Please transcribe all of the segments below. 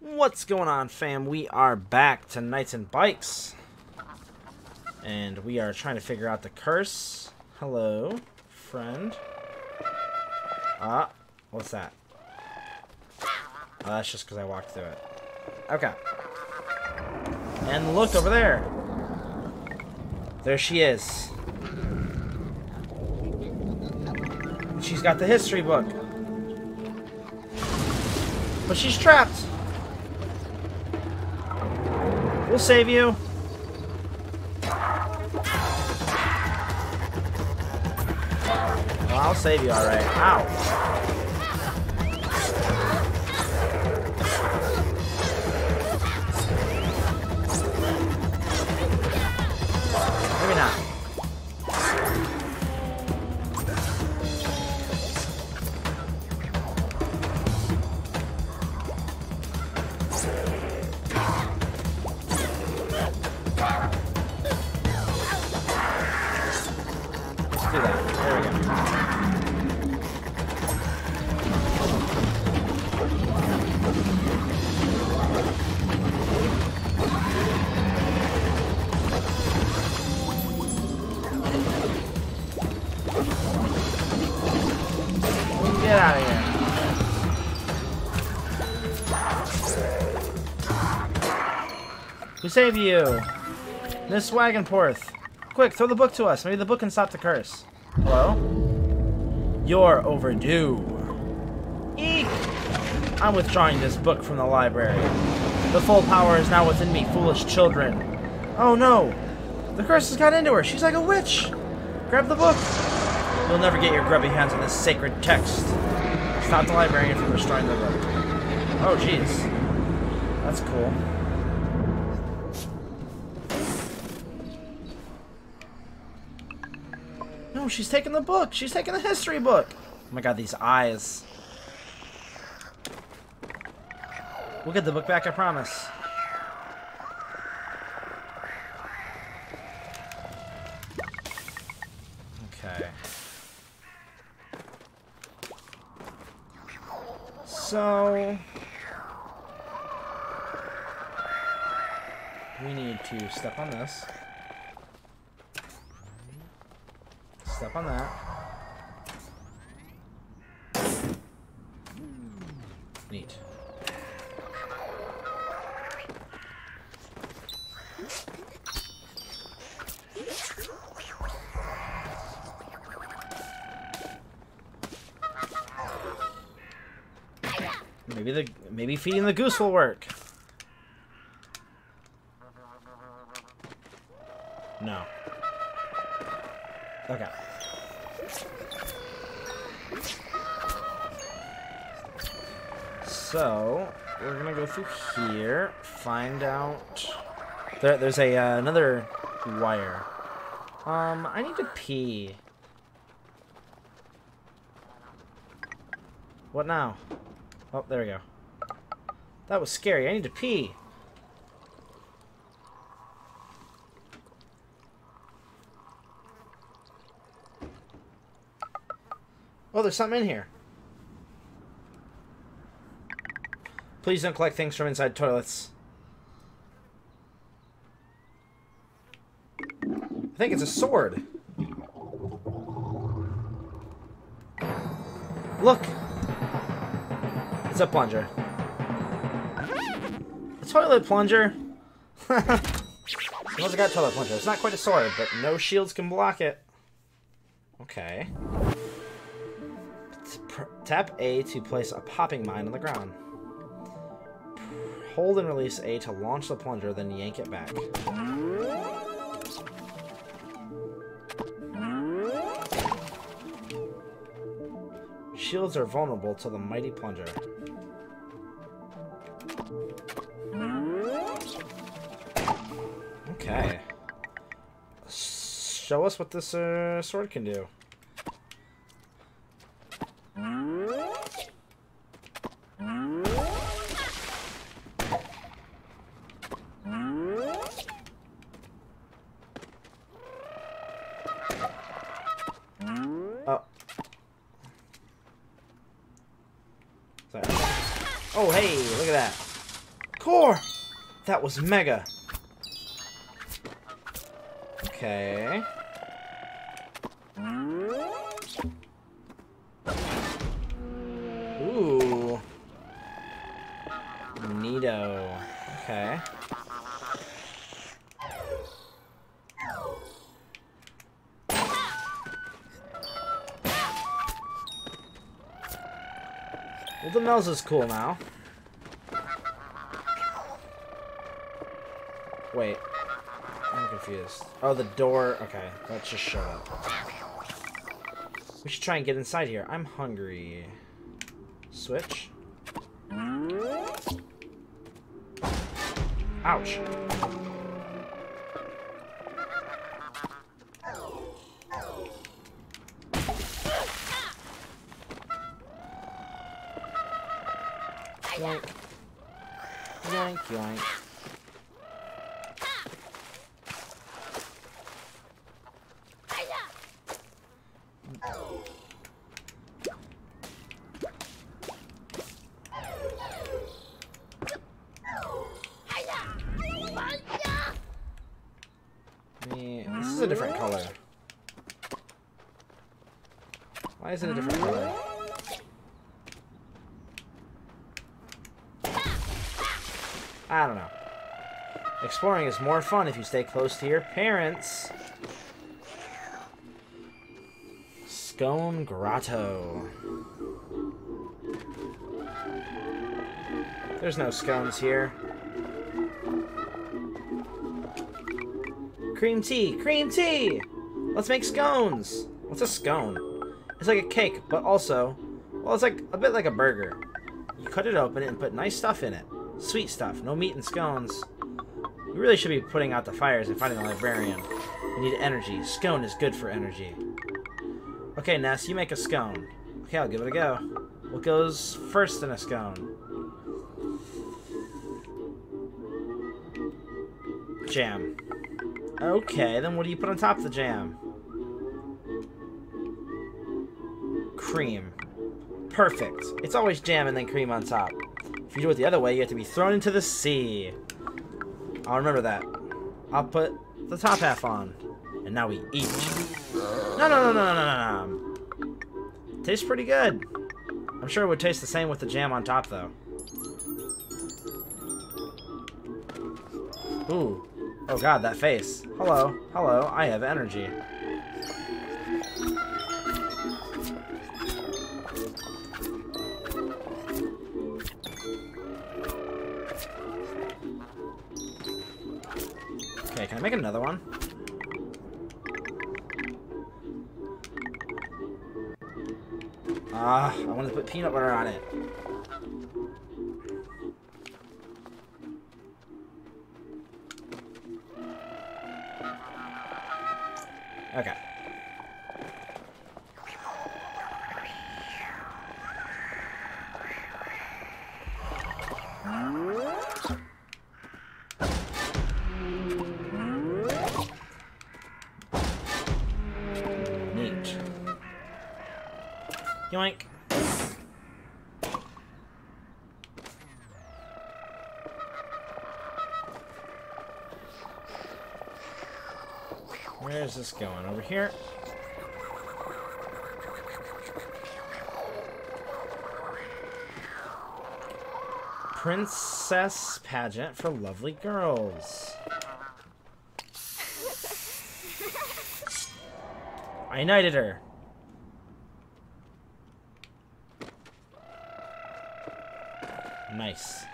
What's going on, fam? We are back to Knights and Bikes. And we are trying to figure out the curse. Hello, friend. Ah, what's that? Oh, that's just because I walked through it. Okay. And look over there. There she is. She's got the history book. But she's trapped. We'll save you. Well, I'll save you, alright. Ow. Get out of here. We save you. Miss Wagonporth. Quick, throw the book to us. Maybe the book can stop the curse. Hello? You're overdue. Eek! I'm withdrawing this book from the library. The full power is now within me, foolish children. Oh no! The curse has got into her. She's like a witch. Grab the book. You'll never get your grubby hands on this sacred text. Stop the librarian from destroying the book. Oh, jeez. That's cool. No, she's taking the book. She's taking the history book. Oh my god, these eyes. We'll get the book back, I promise. Okay. So... We need to step on this. Step on that. Maybe the maybe feeding the goose will work. No. Okay. So we're gonna go through here, find out. There, there's a uh, another wire. Um, I need to pee. What now? Oh, there we go. That was scary. I need to pee. Oh, there's something in here. Please don't collect things from inside toilets. I think it's a sword. Look! It's a plunger. A toilet plunger? Got toilet plunger. It's not quite a sword, but no shields can block it. Okay. Tap A to place a popping mine on the ground. Hold and release A to launch the plunger, then yank it back. Shields are vulnerable to the mighty plunger. Show us what this uh, sword can do. Oh. Sorry. Oh, hey, look at that. Core! That was mega. Okay. Ooh. Neato. Okay. Well, the Mel's is cool now. Wait. I'm confused. Oh, the door. Okay, let's just shut up. We should try and get inside here. I'm hungry. Switch. Ouch. Yoink. Yoink, yoink. Me- This is a different color. Why is it a different color? I don't know. Exploring is more fun if you stay close to your parents. Scone Grotto. There's no scones here. Cream tea! Cream tea! Let's make scones! What's a scone? It's like a cake, but also, well, it's like a bit like a burger. You cut it open and put nice stuff in it. Sweet stuff, no meat and scones. You really should be putting out the fires and finding the librarian. We need energy. Scone is good for energy. Okay, Ness, you make a scone. Okay, I'll give it a go. What goes first in a scone? Jam. Okay, then what do you put on top of the jam? Cream. Perfect. It's always jam and then cream on top. If you do it the other way, you have to be thrown into the sea. I'll remember that. I'll put the top half on. And now we eat. No, no, no, no, no, no, no. Tastes pretty good. I'm sure it would taste the same with the jam on top, though. Ooh. Oh god, that face. Hello. Hello. I have energy. Can I make another one? Ah, I wanted to put peanut butter on it. Yoink. Where is this going? Over here? Princess pageant for lovely girls. I knighted her. Nice.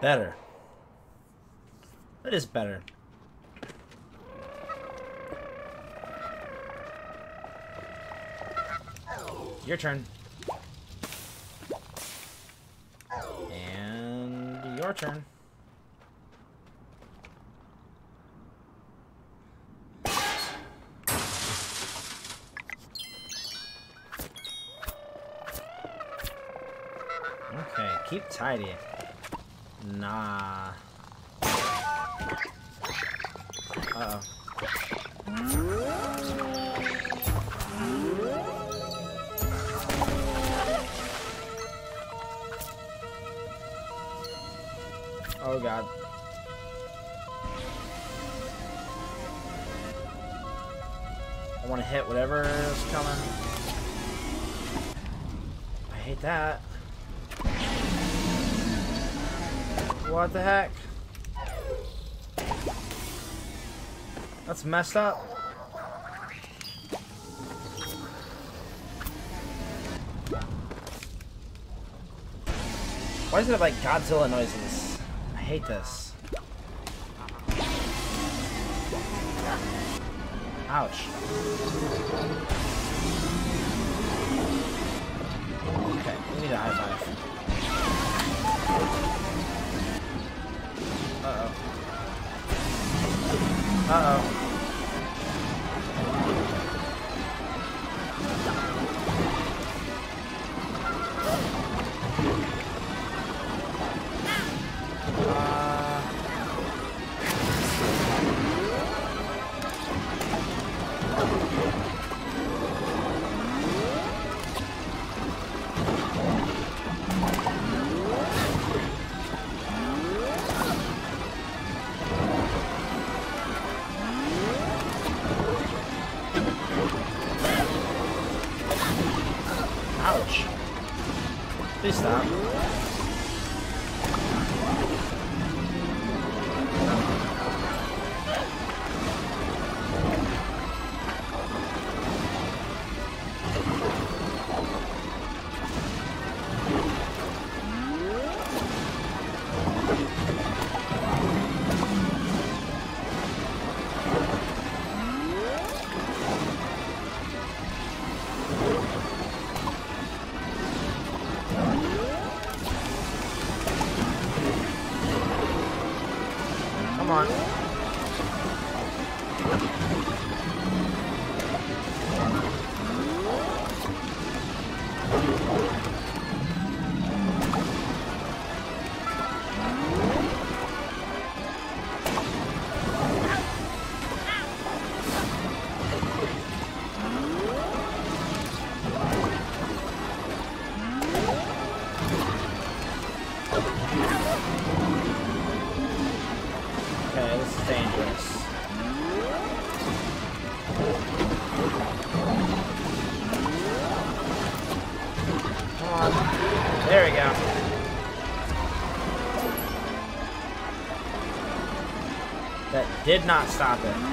Better. That is better. Your turn. And your turn. tidy. Nah. Uh oh. Oh god. I want to hit whatever is coming. I hate that. What the heck? That's messed up. Why does it like Godzilla noises? I hate this. Ouch. Okay, we need a high five. Please stop. Come did not stop it.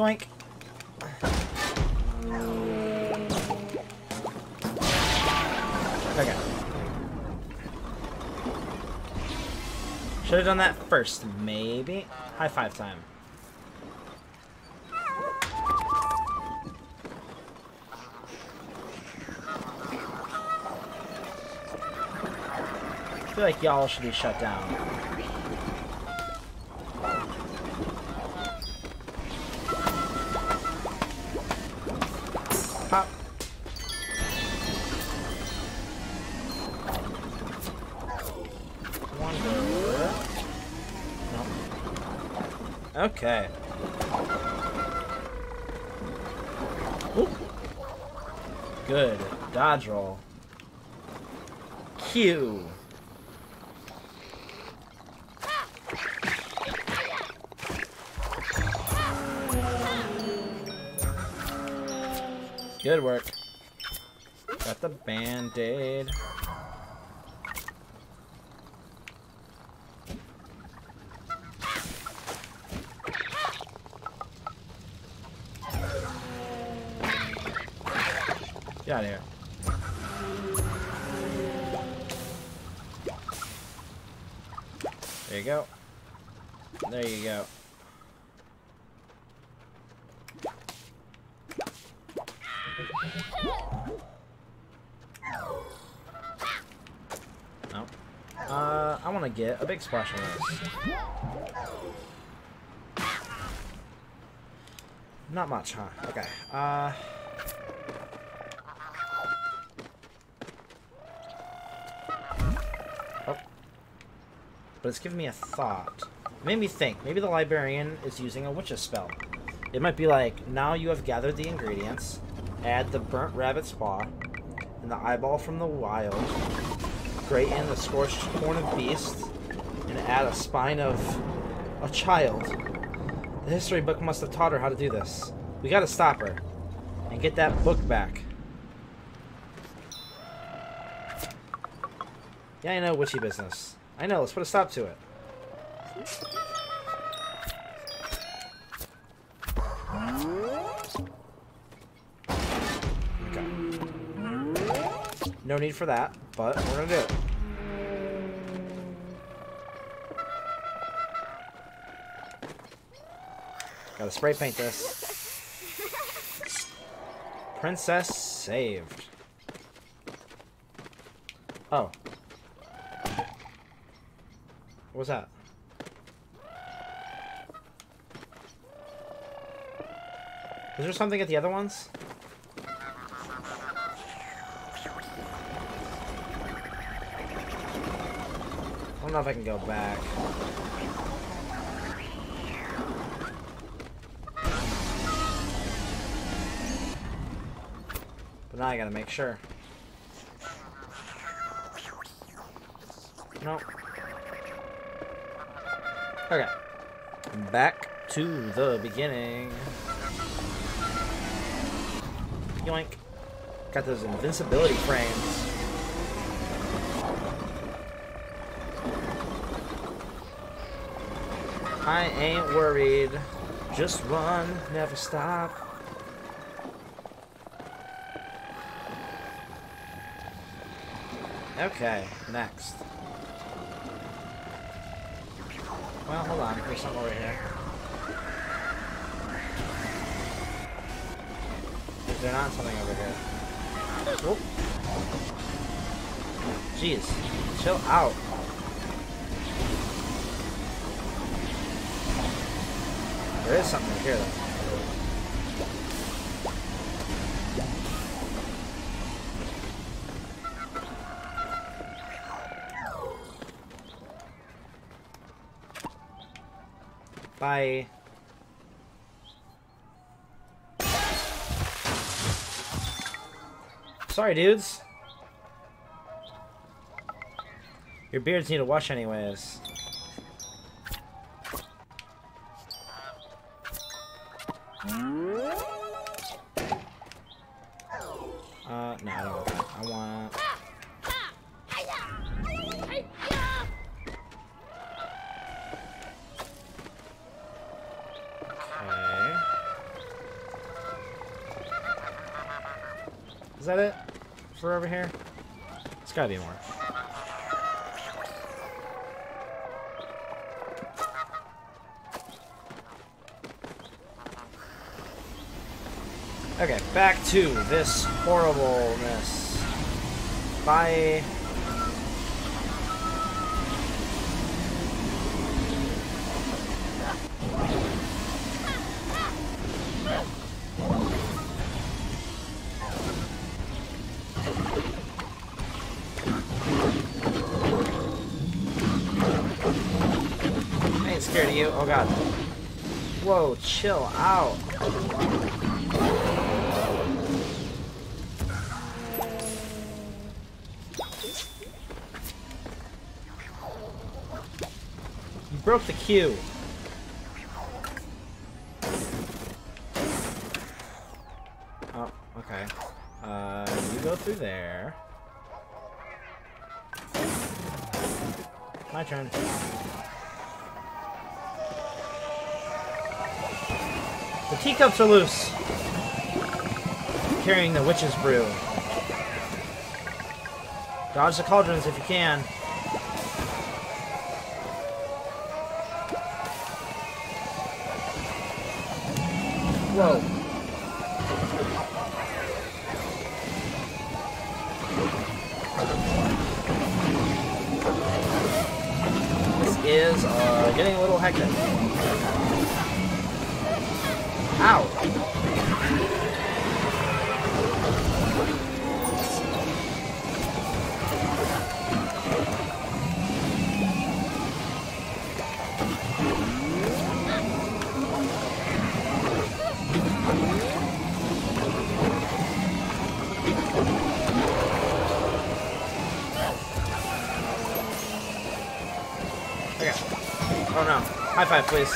Yoink. Okay. Should have done that first, maybe. High five time. I feel like y'all should be shut down. Okay. Ooh. Good. Dodge roll. Q. Good work. Got the band-aid. On this. Not much, huh? Okay. Uh... Oh. But it's giving me a thought. It made me think. Maybe the librarian is using a witch's spell. It might be like, now you have gathered the ingredients, add the burnt rabbit's paw, and the eyeball from the wild, grate in the scorched horn of beast, add a spine of a child. The history book must have taught her how to do this. We gotta stop her. And get that book back. Yeah, I know, witchy business. I know, let's put a stop to it. Okay. No need for that, but we're gonna do it. Gotta spray paint this. Princess saved. Oh. What was that? Is there something at the other ones? I don't know if I can go back. But now I gotta make sure. No. Okay. Back to the beginning. Yoink. Got those invincibility frames. I ain't worried. Just run, never stop. Okay, next. Well, hold on. There's something over here. Is there not something over here? Whoop. Jeez. Chill out. There is something here, though. Bye. Sorry, dudes. Your beards need a wash anyways. To this horribleness. Bye. I scared of you. Oh god. Whoa, chill out. Broke the queue. Oh, okay. Uh, you go through there. My turn. The teacups are loose. Carrying the witch's brew. Dodge the cauldrons if you can. Whoa. is uh, getting a little hectic. Ow! High five, please.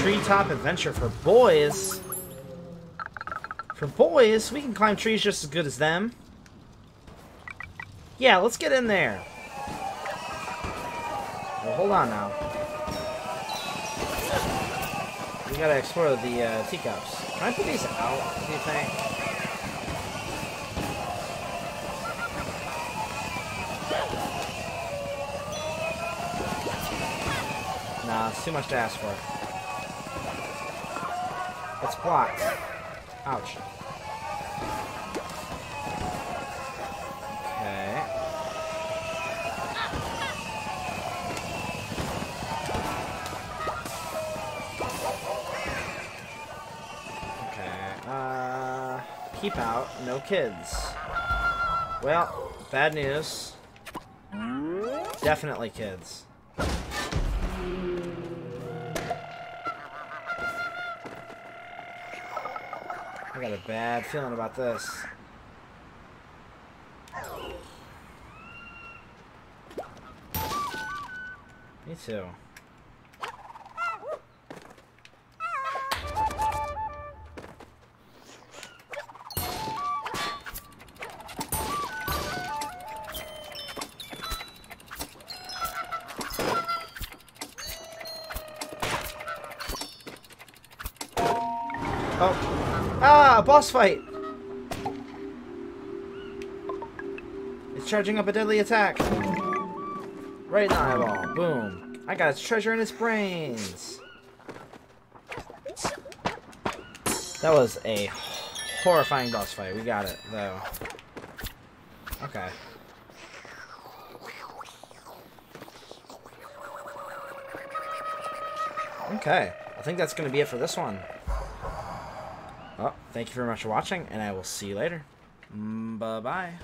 Treetop adventure for boys. For boys, we can climb trees just as good as them. Yeah, let's get in there. Well, hold on now. We gotta explore the uh, teacups. Can I put these out, do you think? Nah, it's too much to ask for. It's blocked. Ouch. Keep out, no kids. Well, bad news. Definitely kids. I got a bad feeling about this. Me too. Oh. Ah, boss fight! It's charging up a deadly attack. Right in the eyeball. Boom. I got its treasure in its brains. That was a horrifying boss fight. We got it, though. Okay. Okay. I think that's going to be it for this one. Well, thank you very much for watching, and I will see you later. Mm, Bye-bye.